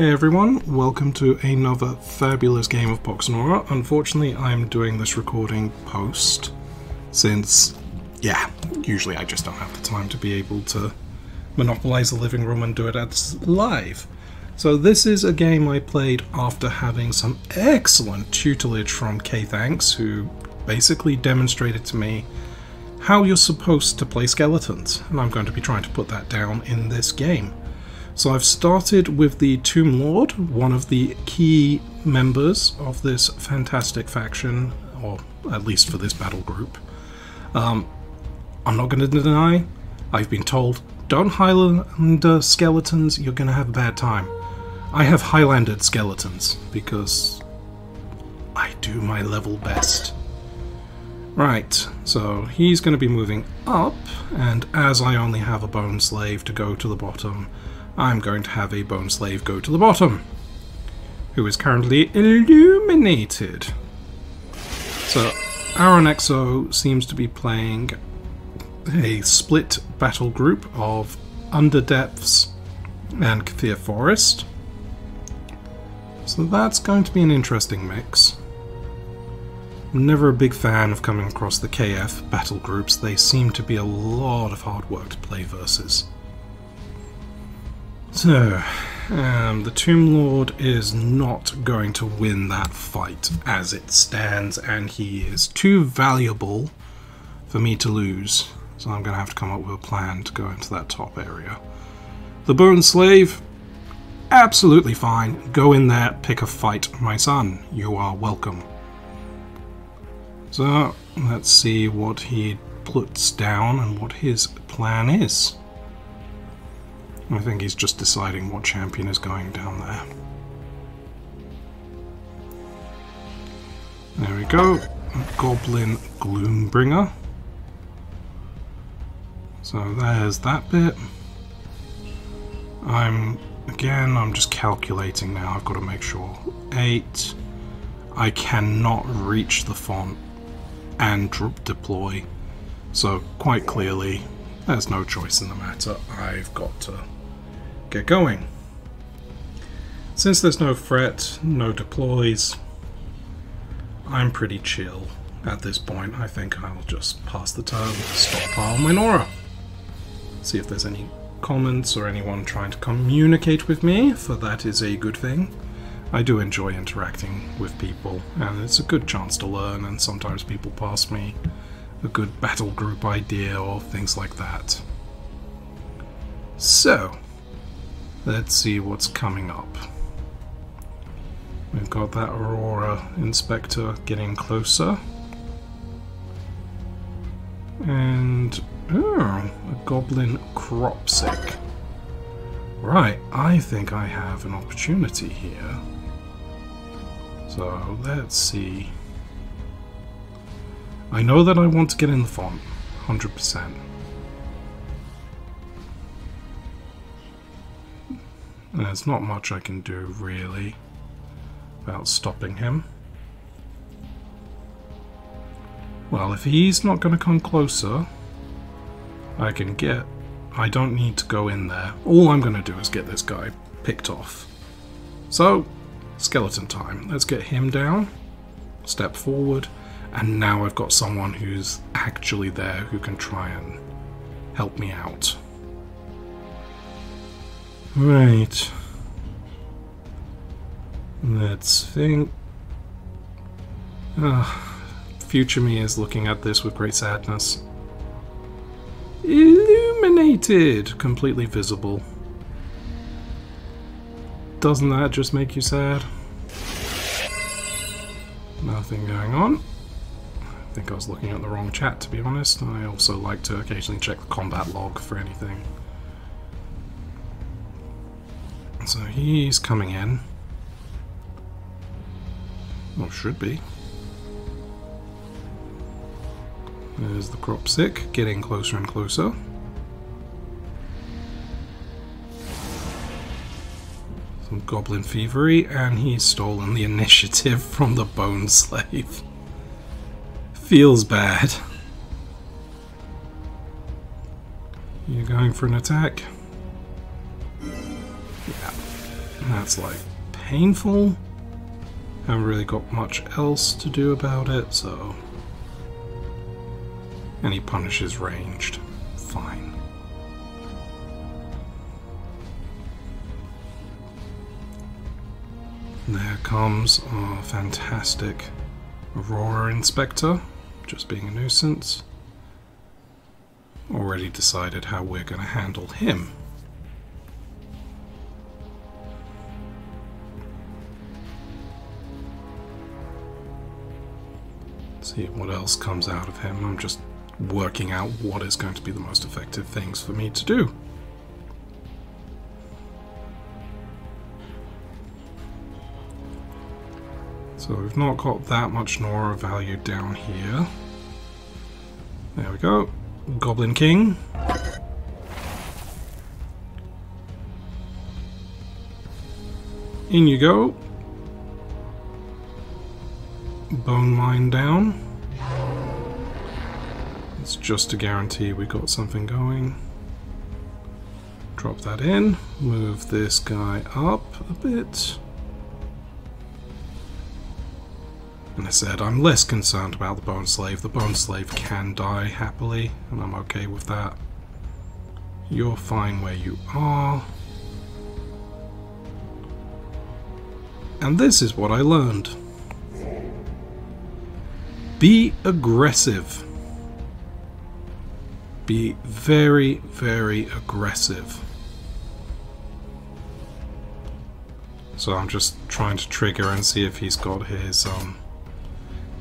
Hey everyone, welcome to another fabulous game of PoxNora. Unfortunately, I'm doing this recording post, since, yeah, usually I just don't have the time to be able to monopolize the living room and do it as live. So this is a game I played after having some excellent tutelage from Kthx, who basically demonstrated to me how you're supposed to play skeletons, and I'm going to be trying to put that down in this game. So I've started with the Tomb Lord, one of the key members of this fantastic faction, or at least for this battle group. Um, I'm not going to deny, I've been told, don't Highlander skeletons, you're going to have a bad time. I have Highlanded skeletons, because I do my level best. Right, so he's going to be moving up, and as I only have a bone slave to go to the bottom, I'm going to have a bone slave go to the bottom, who is currently illuminated. So, Aaron Exo seems to be playing a split battle group of Underdepths and K'thir Forest. So that's going to be an interesting mix. I'm never a big fan of coming across the KF battle groups, they seem to be a lot of hard work to play versus. So, um, the Tomb Lord is not going to win that fight as it stands, and he is too valuable for me to lose. So I'm going to have to come up with a plan to go into that top area. The Bone Slave, absolutely fine. Go in there, pick a fight, my son. You are welcome. So, let's see what he puts down and what his plan is. I think he's just deciding what champion is going down there. There we go. Goblin Gloombringer. So there's that bit. I'm, again, I'm just calculating now. I've got to make sure. Eight. I cannot reach the font and deploy. So quite clearly, there's no choice in the matter. I've got to get going. Since there's no fret, no deploys, I'm pretty chill at this point. I think I'll just pass the turn, stockpile my Nora. See if there's any comments or anyone trying to communicate with me, for that is a good thing. I do enjoy interacting with people, and it's a good chance to learn, and sometimes people pass me a good battle group idea or things like that. So, let's see what's coming up. We've got that Aurora Inspector getting closer. And, oh, a Goblin Cropsick. Right, I think I have an opportunity here. So, let's see. I know that I want to get in the font, 100%. There's not much I can do, really, about stopping him. Well, if he's not going to come closer, I can get... I don't need to go in there. All I'm going to do is get this guy picked off. So, skeleton time. Let's get him down. Step forward. And now I've got someone who's actually there who can try and help me out. Right. Let's think. Uh, future me is looking at this with great sadness. Illuminated! Completely visible. Doesn't that just make you sad? Nothing going on. I think I was looking at the wrong chat, to be honest. I also like to occasionally check the combat log for anything. So he's coming in. Or should be. There's the crop sick getting closer and closer. Some Goblin Thievery, and he's stolen the initiative from the Bone Slave. Feels bad. You're going for an attack? That's like painful. Haven't really got much else to do about it, so. And he punishes ranged. Fine. There comes our fantastic Aurora Inspector, just being a nuisance. Already decided how we're going to handle him. See what else comes out of him. I'm just working out what is going to be the most effective things for me to do. So we've not got that much Nora value down here. There we go. Goblin King. In you go. Bone mine down. It's just to guarantee we got something going. Drop that in. Move this guy up a bit. And I said, I'm less concerned about the Bone Slave. The Bone Slave can die happily, and I'm okay with that. You're fine where you are. And this is what I learned. Be aggressive. Be very, very aggressive. So I'm just trying to trigger and see if he's got his um,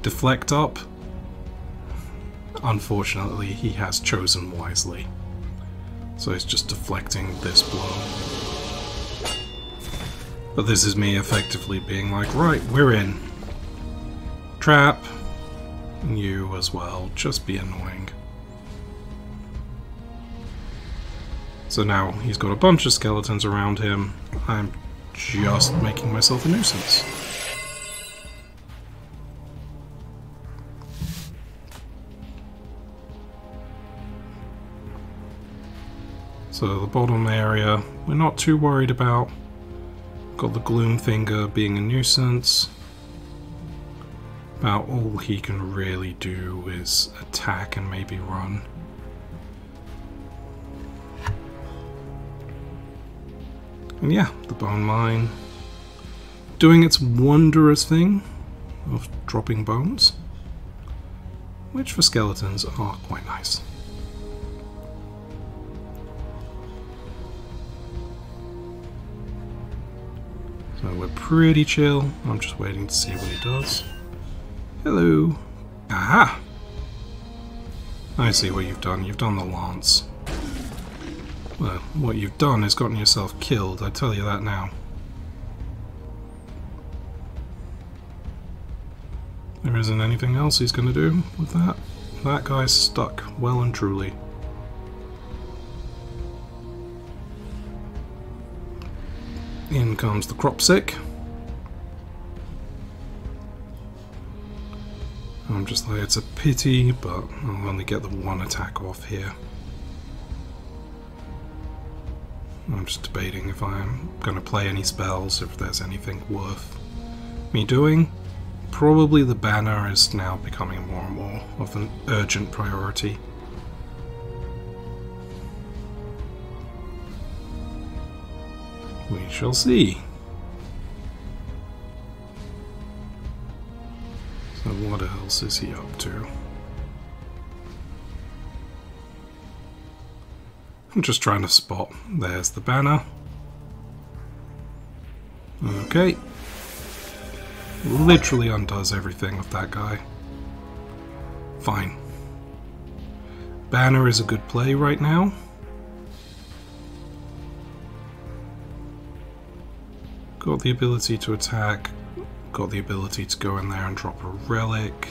deflect up. Unfortunately, he has chosen wisely. So he's just deflecting this blow. But this is me effectively being like, right, we're in. Trap. You as well. Just be annoying. So now he's got a bunch of skeletons around him. I'm just making myself a nuisance. So the bottom area, we're not too worried about. Got the Gloom Finger being a nuisance. About all he can really do is attack and maybe run. And yeah, the Bone Mine doing its wondrous thing of dropping bones, which for skeletons are quite nice. So we're pretty chill. I'm just waiting to see what he does. Hello. Aha! I see what you've done. You've done the lance. Well, what you've done is gotten yourself killed, I tell you that now. There isn't anything else he's going to do with that. That guy's stuck, well and truly. In comes the Cropsych. I'm just like, it's a pity, but I'll only get the one attack off here. I'm just debating if I'm going to play any spells, if there's anything worth me doing. Probably the banner is now becoming more and more of an urgent priority. We shall see. So what else is he up to? I'm just trying to spot. There's the banner. Okay. Literally undoes everything of that guy. Fine. Banner is a good play right now. Got the ability to attack, got the ability to go in there and drop a relic.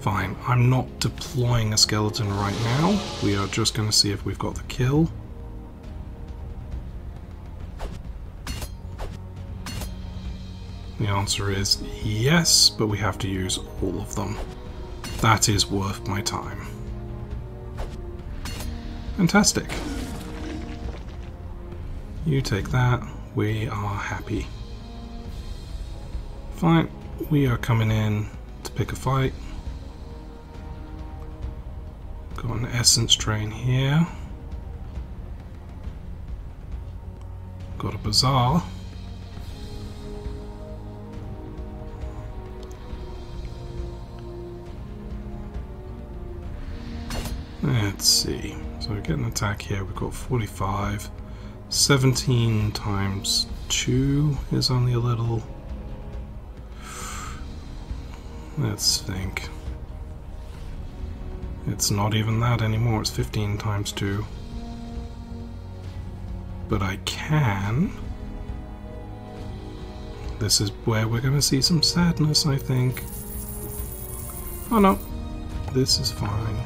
Fine, I'm not deploying a skeleton right now. We are just going to see if we've got the kill. The answer is yes, but we have to use all of them. That is worth my time. Fantastic. You take that, we are happy. Fine, we are coming in to pick a fight. Got an essence train here. Got a bazaar. Let's see. So we get an attack here. We've got 45. 17 times 2 is only a little. Let's think. It's not even that anymore. It's 15 times 2. But I can... This is where we're going to see some sadness, I think. Oh no. This is fine.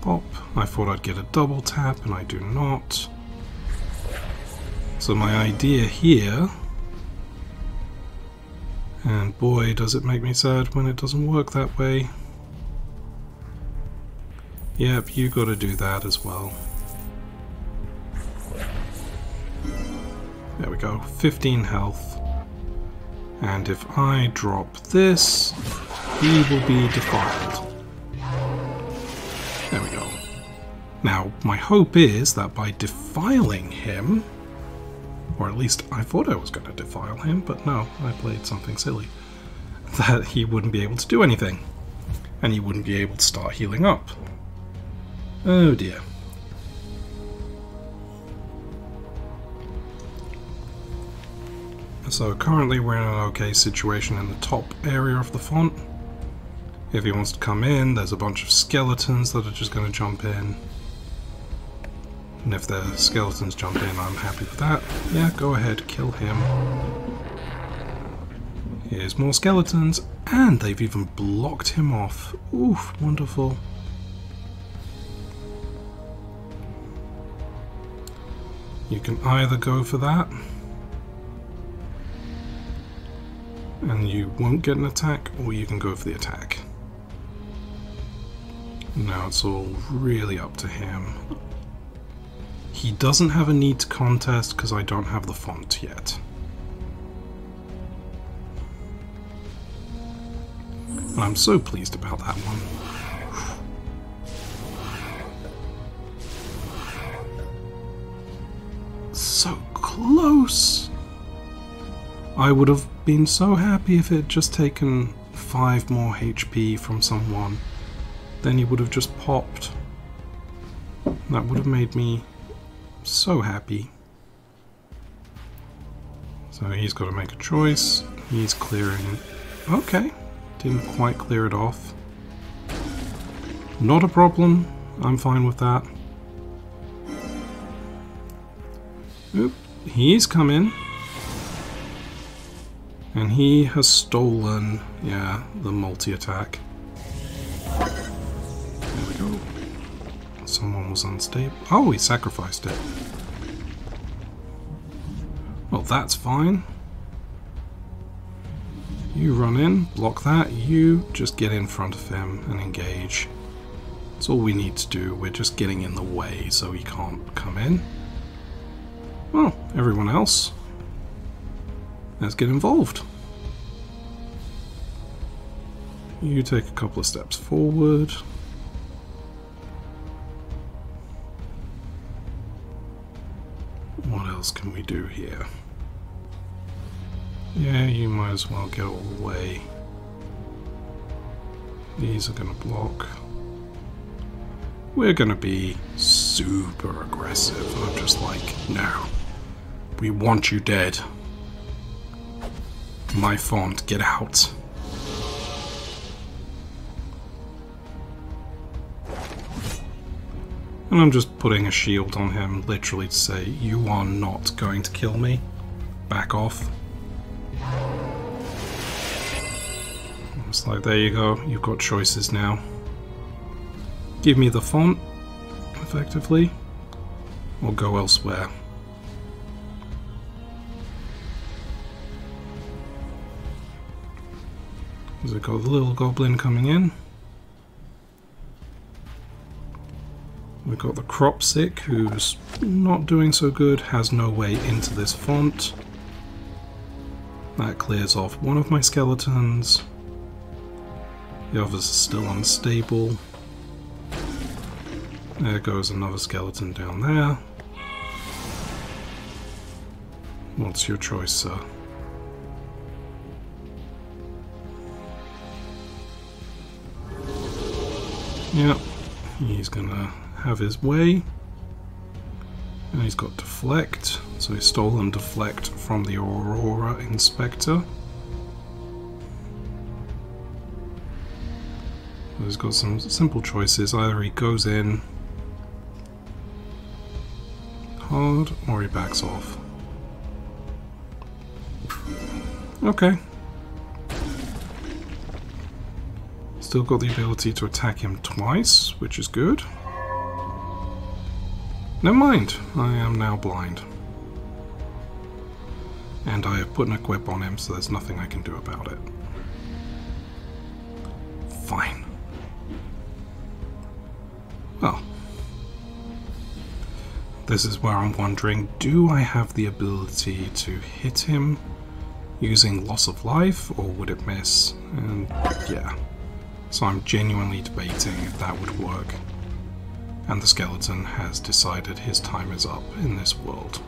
Pop. I thought I'd get a double tap, and I do not. So my idea here... And boy, does it make me sad when it doesn't work that way. Yep, you gotta do that as well. There we go, 15 health. And if I drop this, he will be defiled. There we go. Now, my hope is that by defiling him, or at least I thought I was going to defile him, but no, I played something silly, that he wouldn't be able to do anything. And he wouldn't be able to start healing up. Oh dear. So currently we're in an okay situation in the top area of the font. If he wants to come in, there's a bunch of skeletons that are just going to jump in. And if the skeletons jump in, I'm happy with that. Yeah, go ahead, kill him. Here's more skeletons, and they've even blocked him off. Oof, wonderful. You can either go for that, and you won't get an attack, or you can go for the attack. Now it's all really up to him. He doesn't have a need to contest because I don't have the font yet. And I'm so pleased about that one. so close. I would have been so happy if it had just taken 5 more HP from someone. Then he would have just popped. That would have made me so happy. So he's got to make a choice. He's clearing... Okay. Didn't quite clear it off. Not a problem. I'm fine with that. Oop, he's come in. And he has stolen, yeah, the multi-attack. Was unstable. Oh, he sacrificed it. Well, that's fine. You run in, block that, you just get in front of him and engage. That's all we need to do, we're just getting in the way so he can't come in. Well, everyone else, let's get involved. You take a couple of steps forward. Else can we do here? Yeah, you might as well get all the way. These are going to block. We're going to be super aggressive. I'm just like, no. We want you dead. My font, get out. And I'm just putting a shield on him, literally to say, you are not going to kill me. Back off. It's like, there you go, you've got choices now. Give me the font, effectively, or go elsewhere. It got the little goblin coming in? Got the Cropsic, who's not doing so good, has no way into this font. That clears off one of my skeletons. The others are still unstable. There goes another skeleton down there. What's your choice, sir? Yep, he's gonna have his way. And he's got deflect, so he's stolen deflect from the Aurora Inspector. he's got some simple choices. Either he goes in hard or he backs off. Okay. Still got the ability to attack him twice, which is good. Never mind, I am now blind. And I have put an equip on him, so there's nothing I can do about it. Fine. Well. This is where I'm wondering, do I have the ability to hit him using loss of life, or would it miss? And yeah. So I'm genuinely debating if that would work and the skeleton has decided his time is up in this world.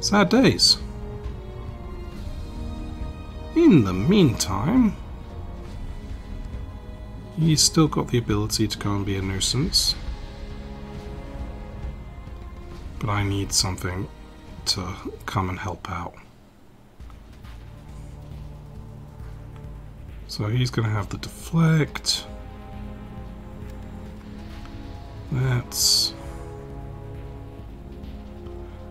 Sad days. In the meantime, he's still got the ability to go and be a nuisance. But I need something to come and help out. So he's going to have the deflect. That's...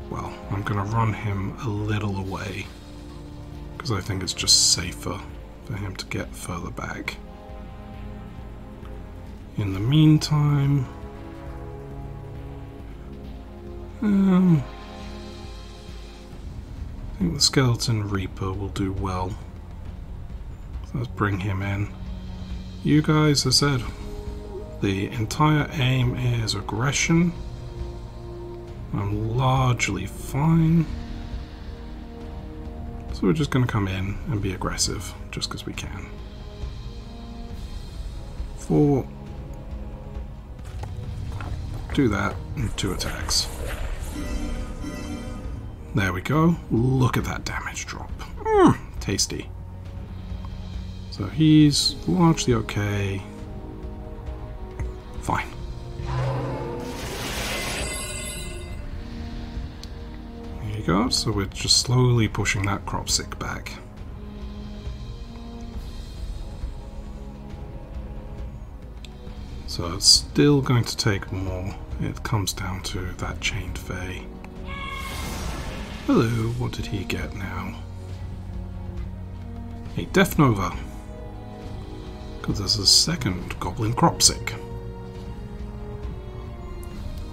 Well, I'm going to run him a little away. Because I think it's just safer for him to get further back. In the meantime... Um, I think the Skeleton Reaper will do well. Let's bring him in. You guys, I said, the entire aim is aggression. I'm largely fine. So we're just going to come in and be aggressive, just because we can. Four. Do that, and two attacks. There we go. Look at that damage drop. Mm, tasty. So he's largely okay. Go, so we're just slowly pushing that crop sick back. So it's still going to take more. It comes down to that chained Fey. Hello, what did he get now? A Death Nova. Because there's a second Goblin Cropsic.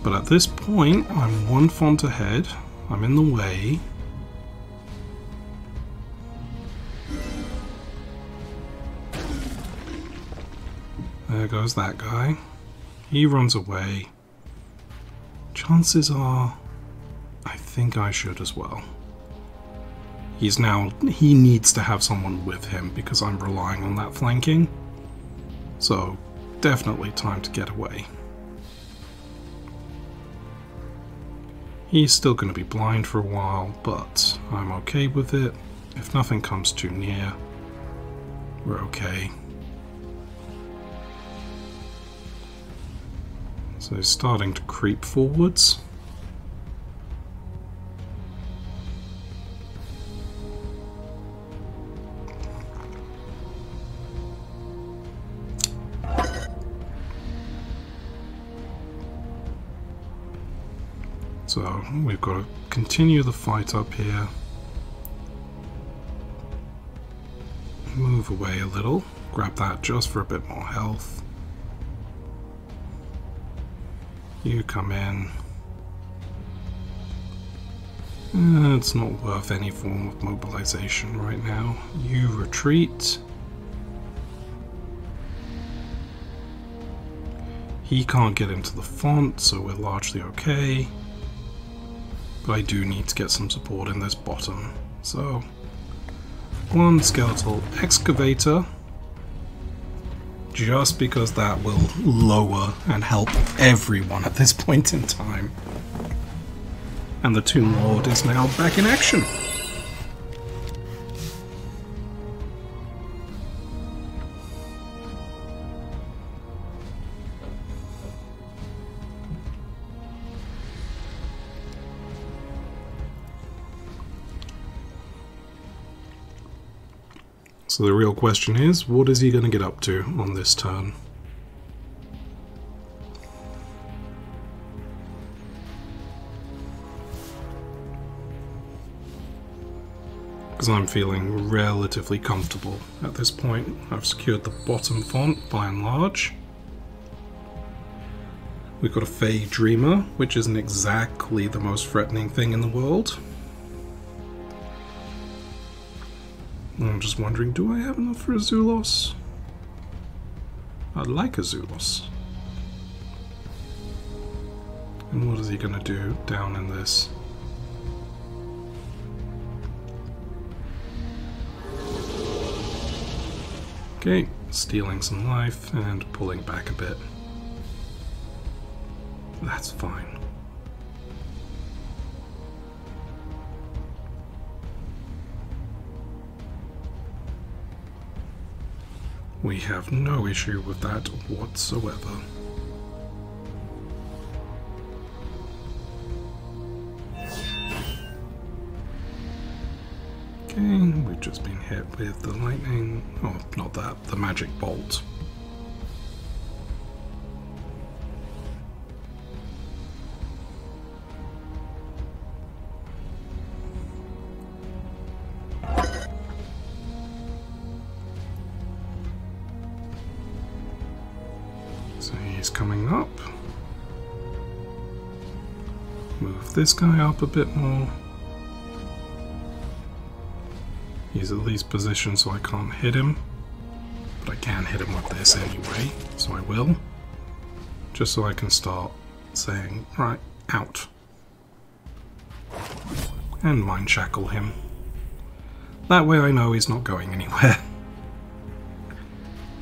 But at this point, I'm one font ahead. I'm in the way. There goes that guy. He runs away. Chances are, I think I should as well. He's now, he needs to have someone with him because I'm relying on that flanking. So, definitely time to get away. He's still going to be blind for a while, but I'm okay with it. If nothing comes too near, we're okay. So starting to creep forwards. We've got to continue the fight up here. Move away a little. Grab that just for a bit more health. You come in. Uh, it's not worth any form of mobilization right now. You retreat. He can't get into the font, so we're largely okay. But I do need to get some support in this bottom. So, one skeletal excavator, just because that will lower and help everyone at this point in time. And the Tomb Lord is now back in action. So the real question is, what is he going to get up to on this turn? Because I'm feeling relatively comfortable at this point. I've secured the bottom font by and large. We've got a Fey Dreamer, which isn't exactly the most threatening thing in the world. I'm just wondering, do I have enough for a Zulos? I'd like a Zulos. And what is he going to do down in this? Okay, stealing some life and pulling back a bit. That's fine. We have no issue with that whatsoever. Okay, we've just been hit with the lightning, oh, not that, the magic bolt. This guy up a bit more. He's at least positioned so I can't hit him. But I can hit him with this anyway, so I will. Just so I can start saying, right, out. And mind shackle him. That way I know he's not going anywhere.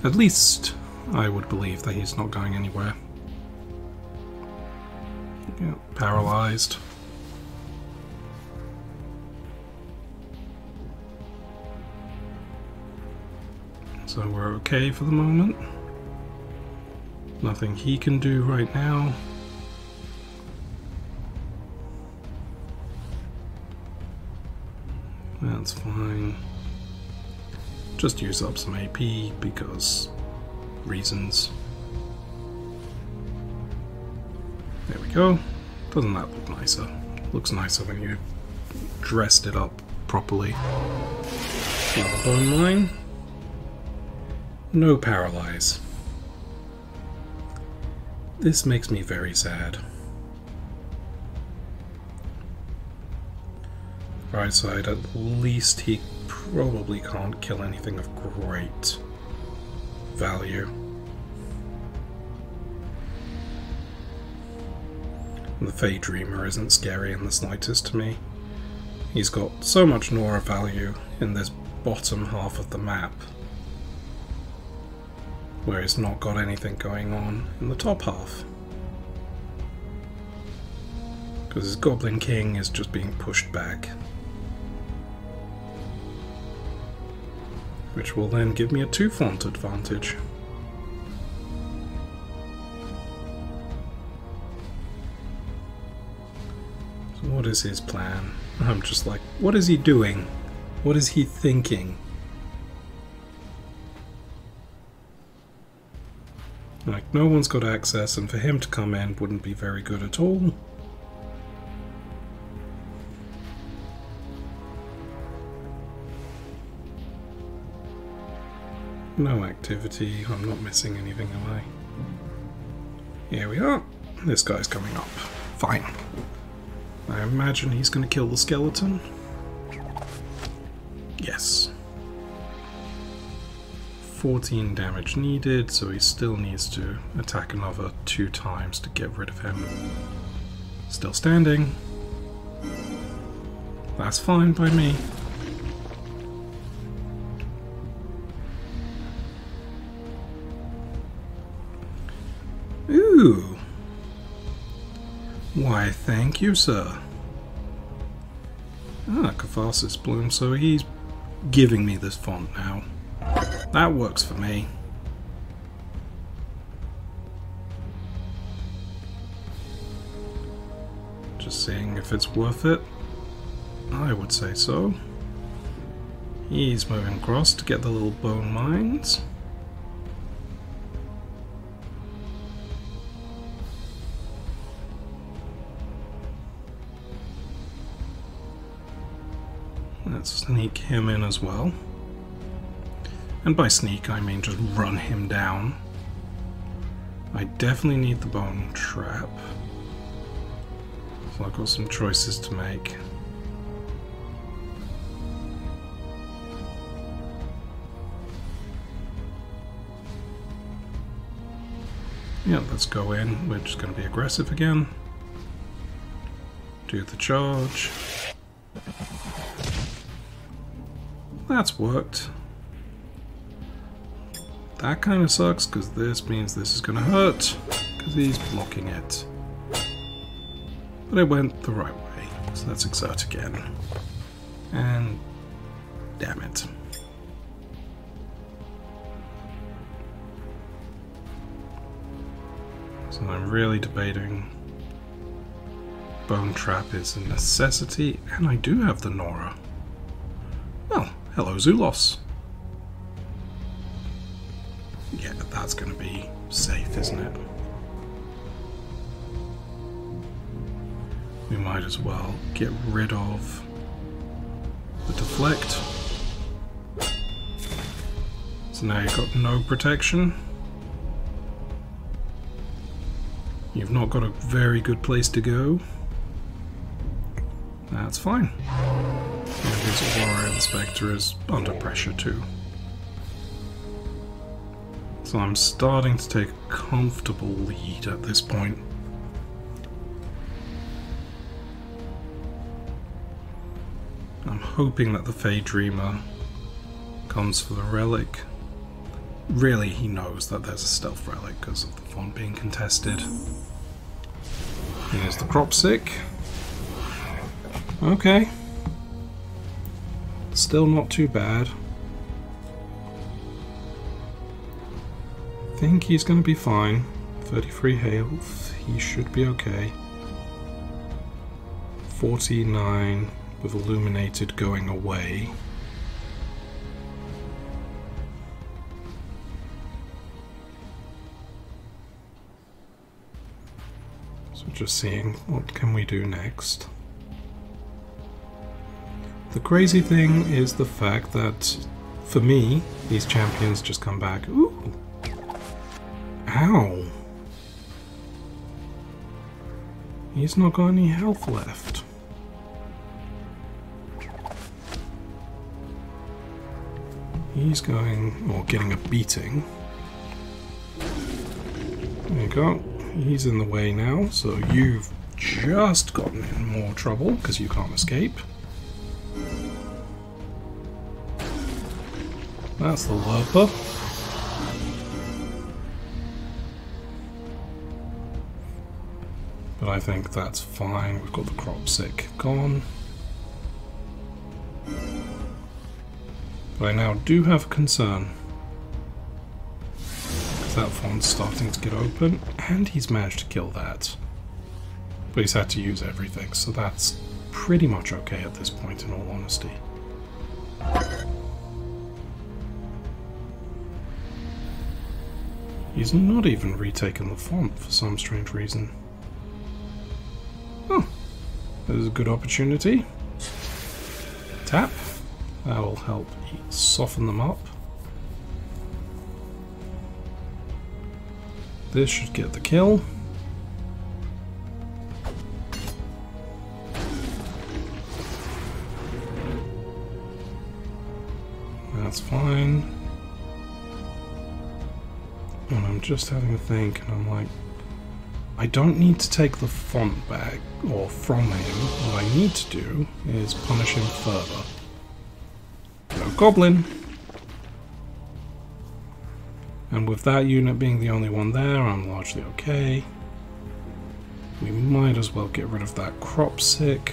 At least I would believe that he's not going anywhere. Yeah, paralyzed. So we're okay for the moment. Nothing he can do right now. That's fine. Just use up some AP because reasons. There we go. Doesn't that look nicer? Looks nicer when you dressed it up properly. Another bone mine. No paralyze. This makes me very sad. Right side, at least he probably can't kill anything of great value. The Fey Dreamer isn't scary in the slightest to me. He's got so much Nora value in this bottom half of the map where it's not got anything going on in the top half. Because his Goblin King is just being pushed back. Which will then give me a two font advantage. What is his plan? I'm just like, what is he doing? What is he thinking? Like, no one's got access, and for him to come in wouldn't be very good at all. No activity. I'm not missing anything, am I? Here we are. This guy's coming up. Fine. I imagine he's going to kill the skeleton. Yes. 14 damage needed, so he still needs to attack another two times to get rid of him. Still standing. That's fine by me. Thank you, sir. Ah, Catharsis Bloom, so he's giving me this font now. That works for me. Just seeing if it's worth it. I would say so. He's moving across to get the little bone mines. Sneak him in as well. And by sneak, I mean just run him down. I definitely need the bone trap. So I've got some choices to make. Yeah, let's go in. We're just going to be aggressive again. Do the charge. That's worked. That kind of sucks, because this means this is going to hurt, because he's blocking it. But it went the right way, so let's exert again. And... damn it. So I'm really debating Bone Trap is a necessity, and I do have the Nora. Hello Zulos. Yeah, that's going to be safe, isn't it? We might as well get rid of the deflect. So now you've got no protection. You've not got a very good place to go. That's fine. His Aura Inspector is under pressure too. So I'm starting to take a comfortable lead at this point. I'm hoping that the Fey Dreamer comes for the relic. Really, he knows that there's a stealth relic because of the font being contested. Here's the Cropsic. Okay. Still not too bad. think he's going to be fine. 33 health, he should be okay. 49 with illuminated going away. So just seeing what can we do next. The crazy thing is the fact that for me, these champions just come back. Ooh, Ow. He's not got any health left. He's going, or getting a beating. There you go. He's in the way now, so you've just gotten in more trouble because you can't escape. That's the Lurper. But I think that's fine. We've got the crop sick gone. But I now do have a concern. Because that font's starting to get open, and he's managed to kill that. But he's had to use everything, so that's pretty much okay at this point, in all honesty. He's not even retaken the font for some strange reason. Oh, There's a good opportunity. Tap. That will help soften them up. This should get the kill. Just having a think, and I'm like, I don't need to take the font back, or from him. What I need to do is punish him further. Goblin! And with that unit being the only one there, I'm largely okay. We might as well get rid of that crop sick.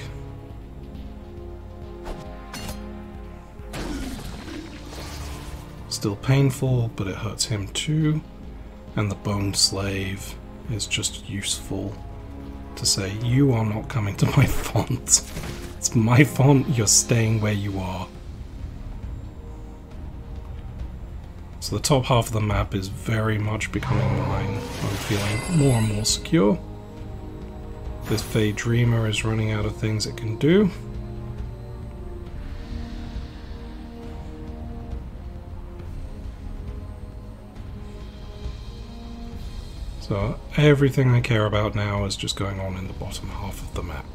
Still painful, but it hurts him too. And the bone slave is just useful to say, you are not coming to my font. It's my font, you're staying where you are. So the top half of the map is very much becoming mine. I'm feeling more and more secure. This Fey Dreamer is running out of things it can do. So everything I care about now is just going on in the bottom half of the map.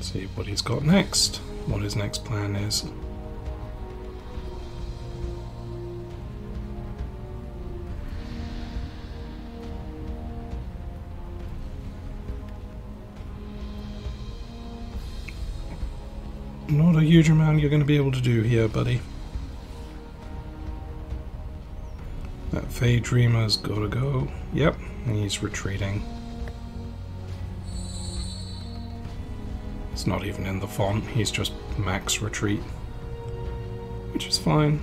see what he's got next, what his next plan is. Not a huge amount you're going to be able to do here, buddy. That Fey Dreamer's gotta go. Yep, he's retreating. It's not even in the font, he's just max retreat. Which is fine.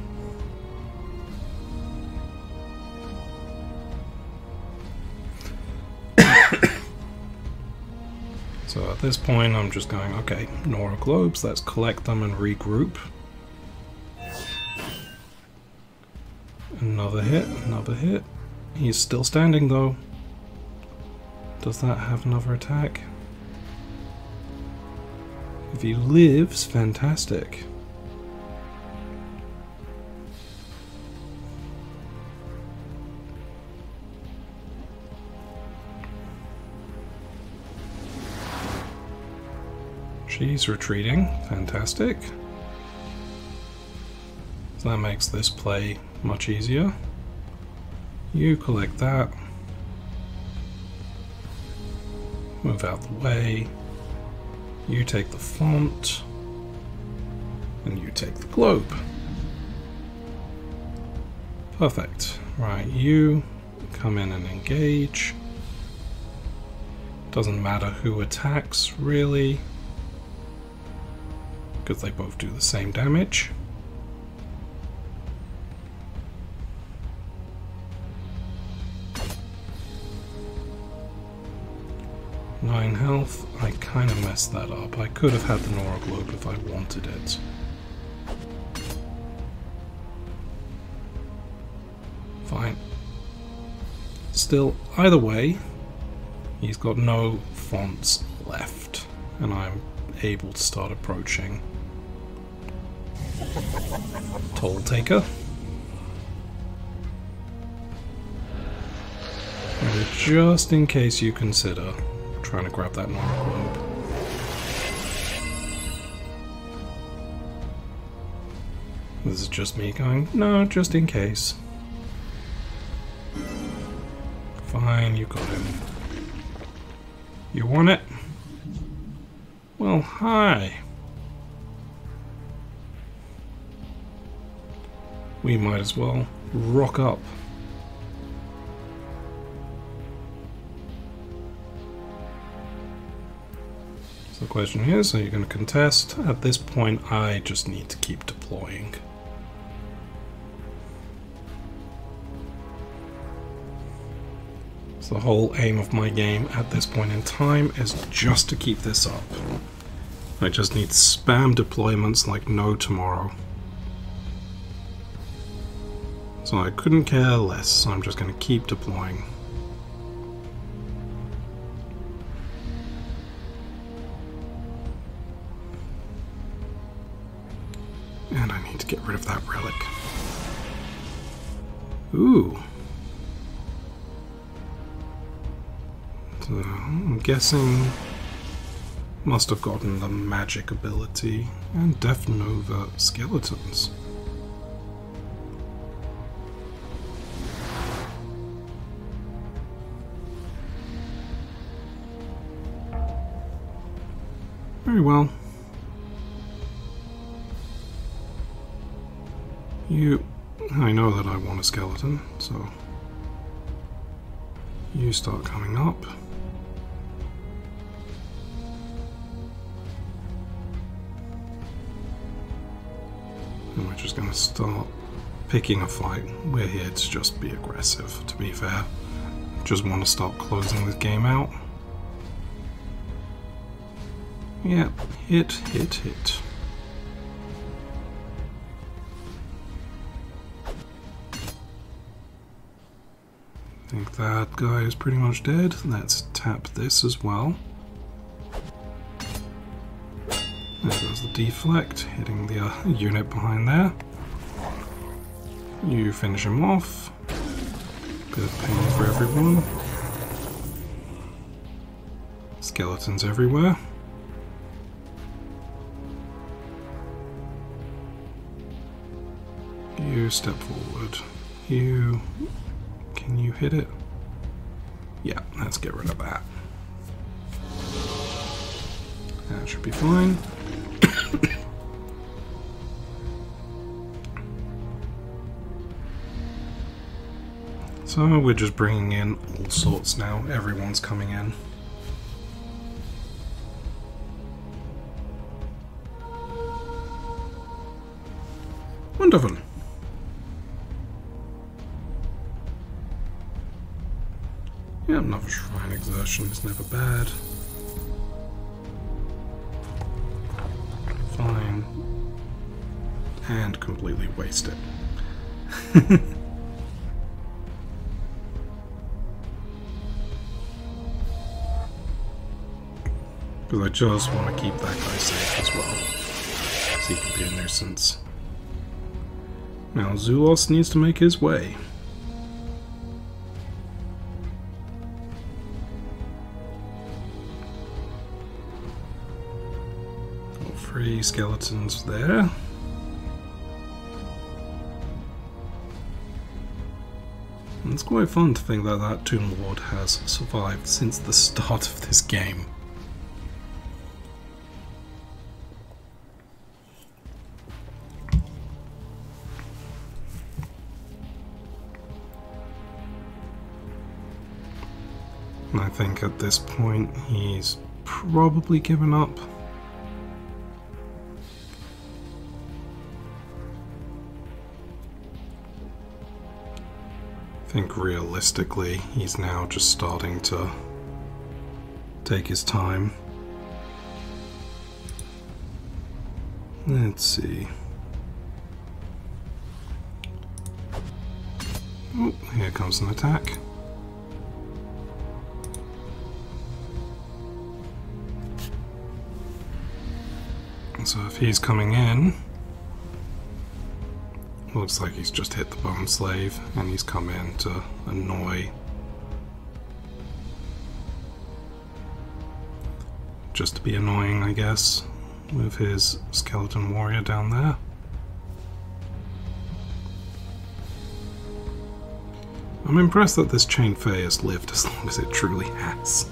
At this point I'm just going, okay, Nora globes, let's collect them and regroup. Another hit, another hit. He's still standing though. Does that have another attack? If he lives, fantastic. She's retreating, fantastic. So that makes this play much easier. You collect that. Move out the way. You take the font. And you take the globe. Perfect. Right, you come in and engage. Doesn't matter who attacks, really. Because they both do the same damage. Nine health. I kind of messed that up. I could have had the Nora Globe if I wanted it. Fine. Still, either way, he's got no fonts left, and I'm able to start approaching. Toll Taker. Just in case you consider, trying to grab that Nora globe. This is just me going, no, just in case. Fine, you got him. You want it? Well, hi. We might as well rock up. So the question is, are you going to contest? At this point, I just need to keep deploying. So the whole aim of my game at this point in time is just to keep this up. I just need spam deployments like no tomorrow. So I couldn't care less, so I'm just going to keep deploying. And I need to get rid of that relic. Ooh. So I'm guessing Must have gotten the magic ability and Death Nova skeletons. Very well. You... I know that I want a skeleton, so... You start coming up. And we're just going to start picking a fight. We're here to just be aggressive, to be fair. Just want to start closing this game out. Yep, hit, hit, hit. I think that guy is pretty much dead. Let's tap this as well. There goes the deflect, hitting the uh, unit behind there. You finish him off. Bit of pain for everyone. Skeletons everywhere. Step forward. You... Can you hit it? Yeah, let's get rid of that. That should be fine. so we're just bringing in all sorts now. Everyone's coming in. Wonderful. Another shrine exertion is never bad. Fine. And completely waste it. Because I just want to keep that guy safe as well. So he can be a nuisance. Now Zulos needs to make his way. Three skeletons there. And it's quite fun to think that that Tomb Lord has survived since the start of this game. I think at this point he's probably given up. Think realistically, he's now just starting to take his time. Let's see. Oh, here comes an attack. So if he's coming in, Looks like he's just hit the bone slave and he's come in to annoy. Just to be annoying, I guess, with his skeleton warrior down there. I'm impressed that this chain fey has lived as long as it truly has.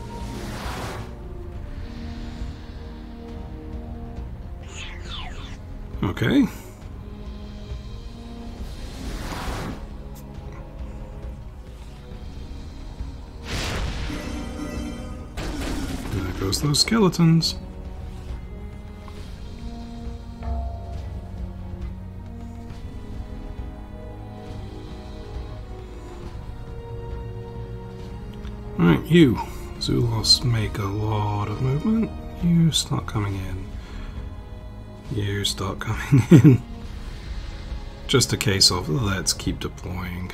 Okay. Those skeletons. Alright, you. Zulos make a lot of movement. You start coming in. You start coming in. Just a case of let's keep deploying.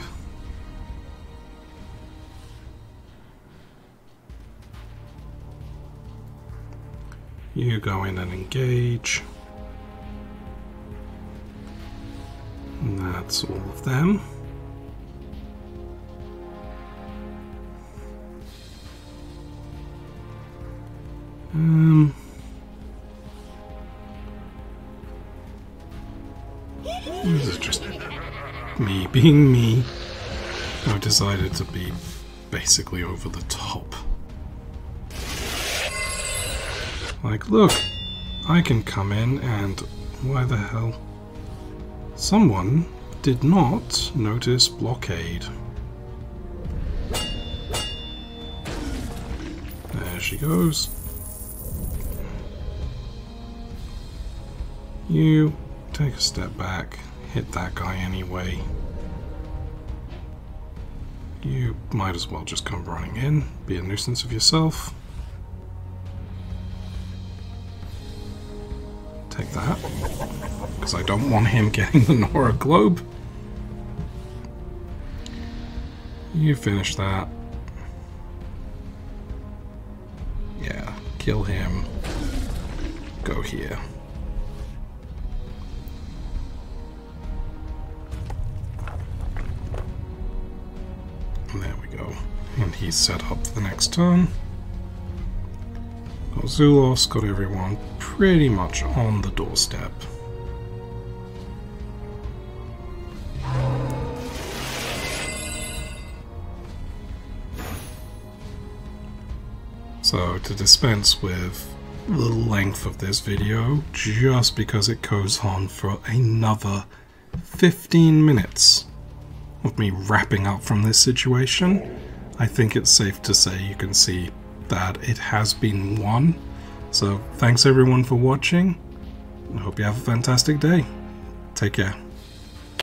You go in and engage. And that's all of them. Um... This is just me being me. I've decided to be basically over the top. Like, look, I can come in and... Why the hell? Someone did not notice blockade. There she goes. You take a step back, hit that guy anyway. You might as well just come running in, be a nuisance of yourself. Take that, because I don't want him getting the Nora Globe. You finish that. Yeah, kill him. Go here. And There we go. And he's set up for the next turn. Zulos, got everyone pretty much on the doorstep. So to dispense with the length of this video, just because it goes on for another 15 minutes, of me wrapping up from this situation, I think it's safe to say you can see that it has been won. So thanks everyone for watching. I hope you have a fantastic day. Take care.